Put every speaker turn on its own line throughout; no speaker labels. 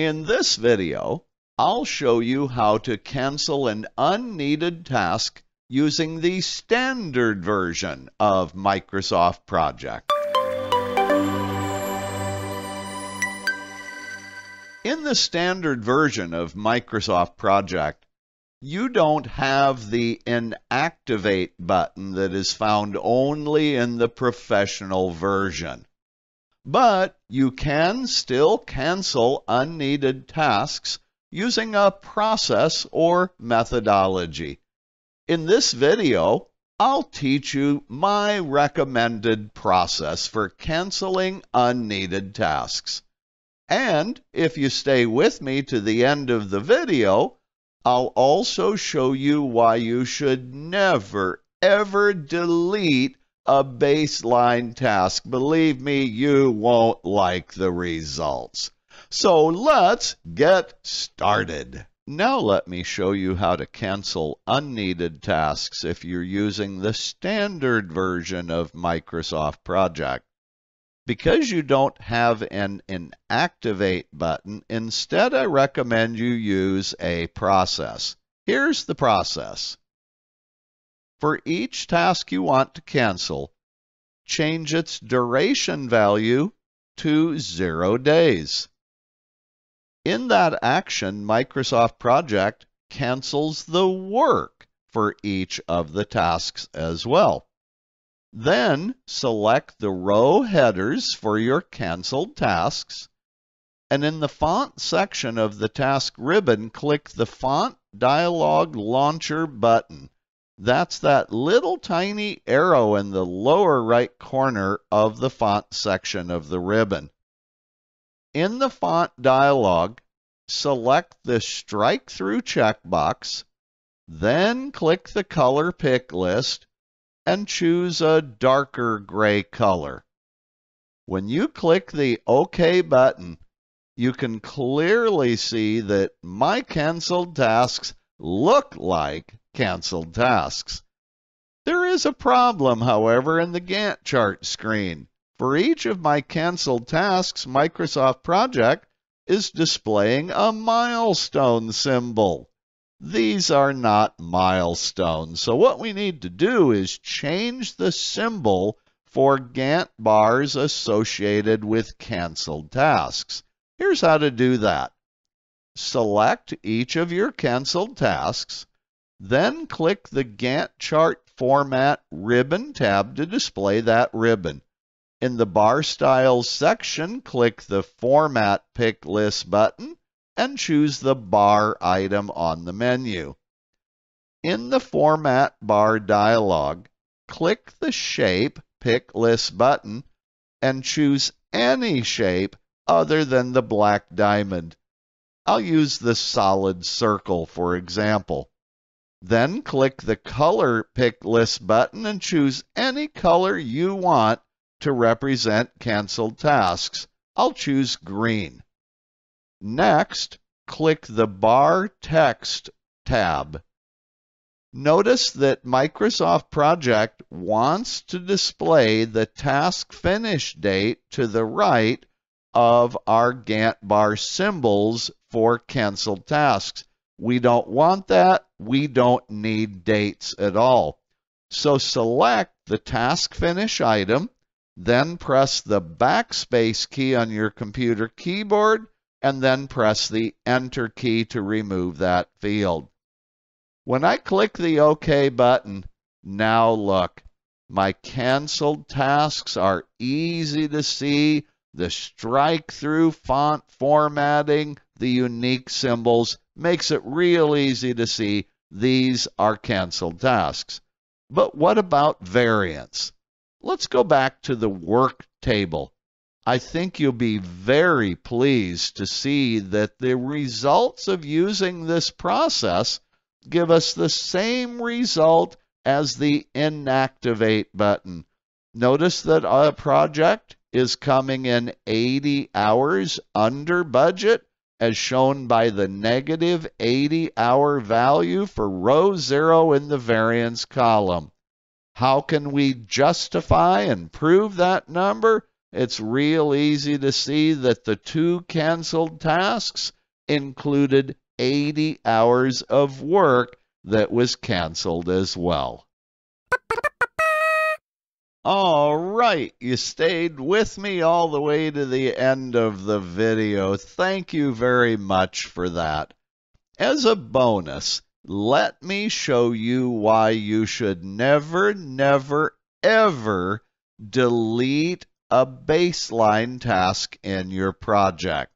In this video, I'll show you how to cancel an unneeded task using the standard version of Microsoft Project. In the standard version of Microsoft Project, you don't have the inactivate button that is found only in the professional version. But you can still cancel unneeded tasks using a process or methodology. In this video, I'll teach you my recommended process for canceling unneeded tasks. And if you stay with me to the end of the video, I'll also show you why you should never, ever delete a baseline task. Believe me, you won't like the results. So let's get started. Now let me show you how to cancel unneeded tasks if you're using the standard version of Microsoft Project. Because you don't have an inactivate button, instead I recommend you use a process. Here's the process. For each task you want to cancel, change its duration value to zero days. In that action, Microsoft Project cancels the work for each of the tasks as well. Then select the row headers for your canceled tasks. And in the font section of the task ribbon, click the Font Dialog Launcher button. That's that little tiny arrow in the lower right corner of the font section of the ribbon. In the font dialog, select the Strike Through checkbox, then click the Color Pick list and choose a darker gray color. When you click the OK button, you can clearly see that my canceled tasks look like canceled tasks. There is a problem, however, in the Gantt chart screen. For each of my canceled tasks, Microsoft Project is displaying a milestone symbol. These are not milestones. So what we need to do is change the symbol for Gantt bars associated with canceled tasks. Here's how to do that. Select each of your canceled tasks, then click the Gantt chart format ribbon tab to display that ribbon. In the bar styles section, click the Format Pick List button and choose the bar item on the menu. In the Format Bar dialog, click the Shape Pick List button and choose any shape other than the black diamond. I'll use the solid circle for example. Then click the Color Pick List button and choose any color you want to represent canceled tasks. I'll choose green. Next, click the Bar Text tab. Notice that Microsoft Project wants to display the task finish date to the right of our Gantt bar symbols for canceled tasks. We don't want that. We don't need dates at all. So select the task finish item, then press the backspace key on your computer keyboard and then press the Enter key to remove that field. When I click the OK button, now look, my canceled tasks are easy to see. The strike through font formatting, the unique symbols makes it real easy to see these are canceled tasks. But what about variance? Let's go back to the work table. I think you'll be very pleased to see that the results of using this process give us the same result as the inactivate button. Notice that a project is coming in 80 hours under budget as shown by the negative 80 hour value for row 0 in the variance column. How can we justify and prove that number? it's real easy to see that the two canceled tasks included 80 hours of work that was canceled as well. All right, you stayed with me all the way to the end of the video. Thank you very much for that. As a bonus, let me show you why you should never, never, ever delete a baseline task in your project.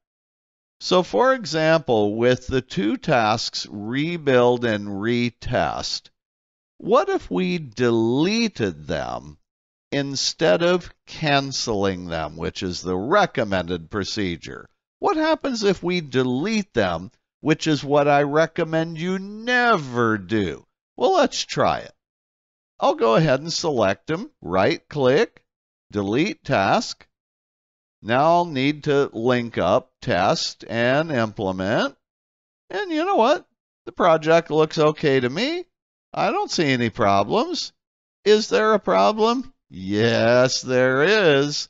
So for example, with the two tasks rebuild and retest, what if we deleted them instead of canceling them, which is the recommended procedure? What happens if we delete them, which is what I recommend you never do? Well, let's try it. I'll go ahead and select them, right click, delete task. Now I'll need to link up, test, and implement. And you know what? The project looks okay to me. I don't see any problems. Is there a problem? Yes, there is.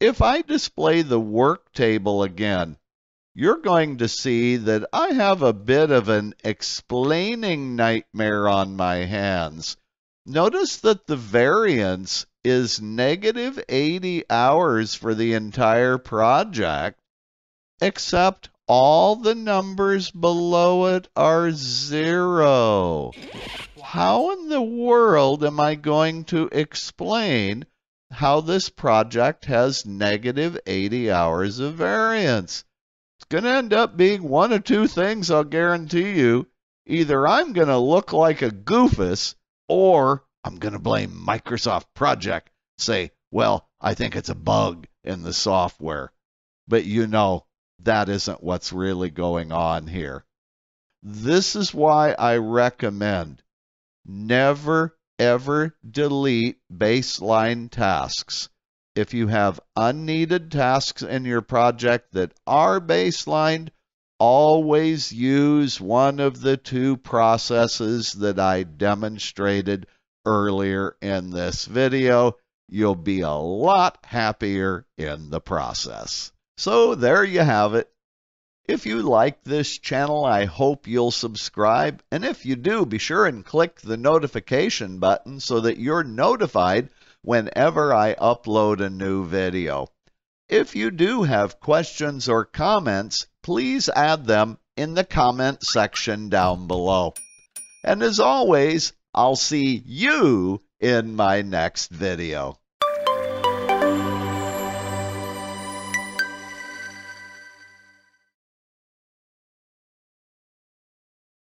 If I display the work table again, you're going to see that I have a bit of an explaining nightmare on my hands. Notice that the variance is negative 80 hours for the entire project, except all the numbers below it are zero. How in the world am I going to explain how this project has negative 80 hours of variance? It's going to end up being one of two things, I'll guarantee you. Either I'm going to look like a goofus or I'm going to blame Microsoft Project, say, well, I think it's a bug in the software. But you know, that isn't what's really going on here. This is why I recommend never ever delete baseline tasks. If you have unneeded tasks in your project that are baselined, always use one of the two processes that I demonstrated earlier in this video. You'll be a lot happier in the process. So there you have it. If you like this channel, I hope you'll subscribe. And if you do, be sure and click the notification button so that you're notified whenever I upload a new video. If you do have questions or comments, please add them in the comment section down below. And as always, I'll see you in my next video.